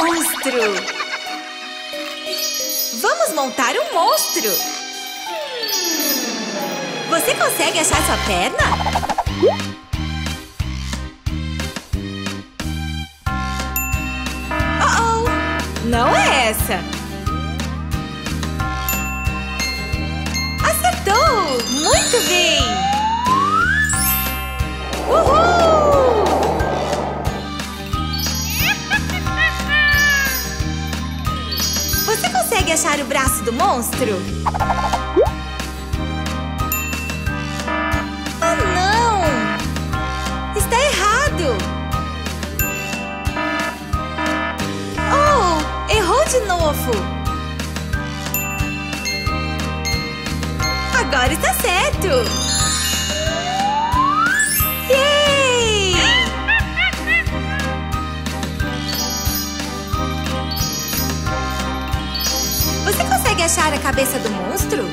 monstro! Vamos montar um monstro! Você consegue achar sua perna? Oh, oh! Não é essa! Acertou! Muito bem! Consegue achar o braço do monstro? Oh, não! Está errado! Oh, errou de novo! Agora está certo! Cabeça do monstro?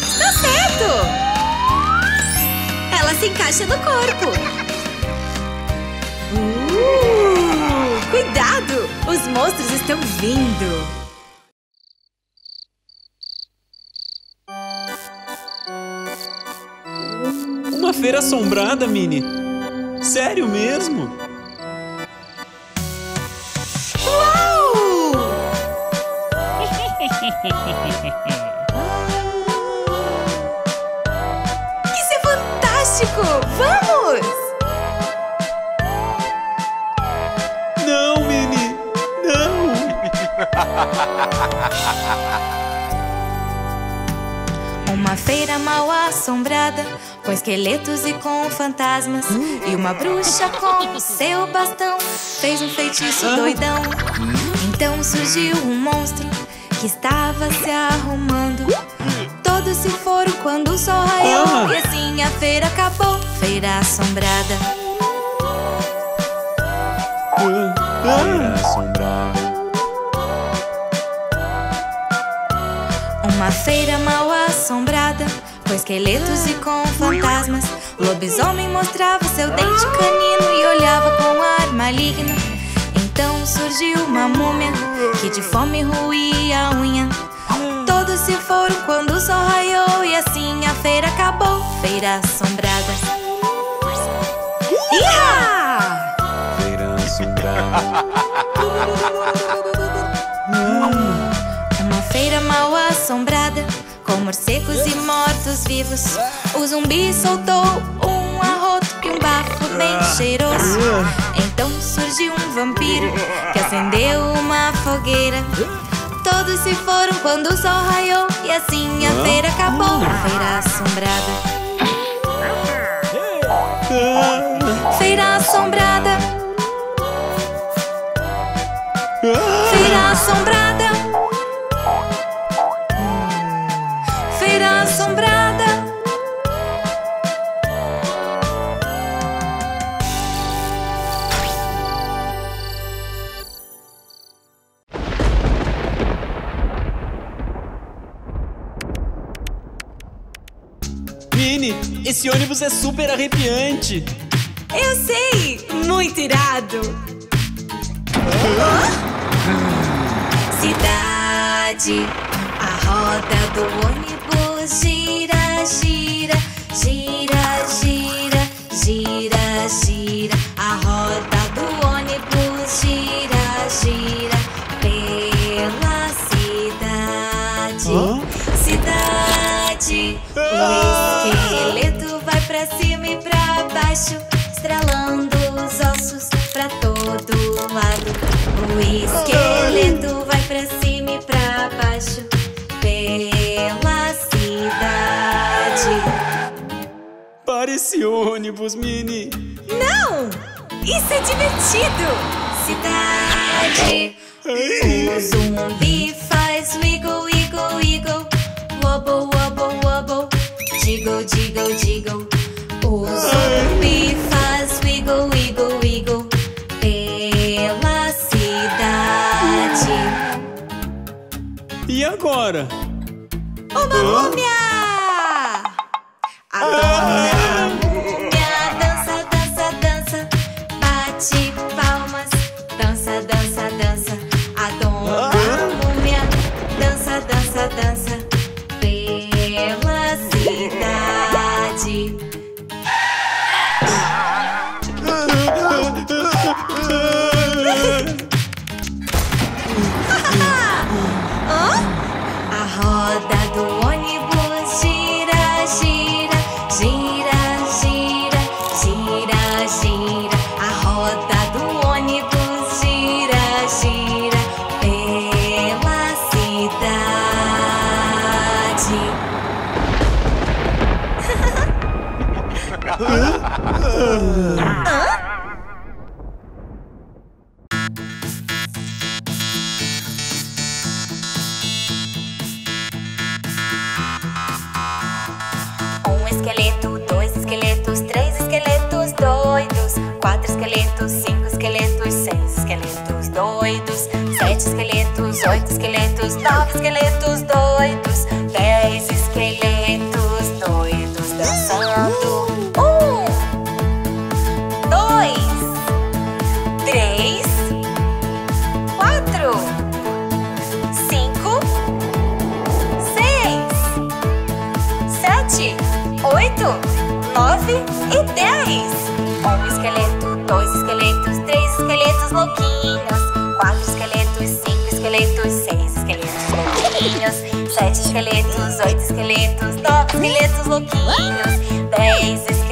Está certo! Ela se encaixa no corpo. Uh, cuidado! Os monstros estão vindo! Uma feira assombrada, Minnie. Sério mesmo? Isso é fantástico! Vamos! Não, Minnie! Não! Uma feira mal assombrada, com esqueletos e com fantasmas. E uma bruxa com seu bastão fez um feitiço doidão. Então surgiu um monstro que estava se arrumando. Todos se foram quando o sol raiou. Ah. E assim a feira acabou. Feira assombrada. Feira assombrada. Uma feira mal assombrada, com esqueletos e com fantasmas. O lobisomem mostrava seu dente canino e olhava com ar maligno. Então surgiu uma múmia que de fome ruía a unha. Todos se foram quando o sol raiou e assim a feira acabou. Feira assombrada. Iha! Feira assombrada. Uma feira mal assombrada, com morcegos e mortos-vivos. O zumbi soltou um um bafo bem cheiroso. Então surgiu um vampiro que acendeu uma fogueira. Todos se foram quando o sol raiou e assim a feira acabou. Feira assombrada. Feira assombrada. Feira assombrada. Feira assombrada. Minnie, esse ônibus é super arrepiante. Eu sei! Muito irado! Cidade, a roda do ônibus gira, gira, gira, gira, gira, gira. A roda do ônibus gira, gira pela cidade. Cidade, o esqueleto vai pra cima e pra baixo, estralando os ossos pra todo lado. O esqueleto vai pra cima e pra baixo, pela cidade. Para esse ônibus, Minnie. Não! Isso é divertido! Cidade, o zumbi faz O zumbi faz wiggle, wiggle, wiggle pela cidade. E agora? Uma múmia! A Um esqueleto, dois esqueletos, três esqueletos doidos, quatro esqueletos, cinco esqueletos, seis esqueletos doidos, sete esqueletos, oito esqueletos, nove esqueletos doidos, oito, nove e dez. Um esqueleto, dois esqueletos, três esqueletos louquinhos, quatro esqueletos, cinco esqueletos, seis esqueletos louquinhos, sete esqueletos, oito esqueletos, nove esqueletos louquinhos, dez esqueletos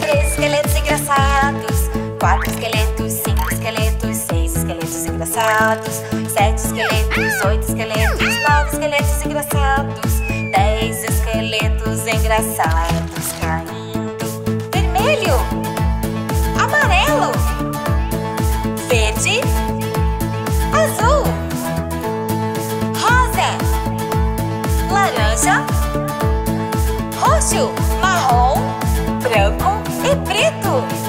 três esqueletos engraçados, quatro esqueletos, cinco esqueletos, seis esqueletos engraçados, sete esqueletos, oito esqueletos, nove esqueletos engraçados, dez esqueletos engraçados. Caindo. Vermelho, amarelo, verde, azul, rosa, laranja, roxo, marrom, branco preto.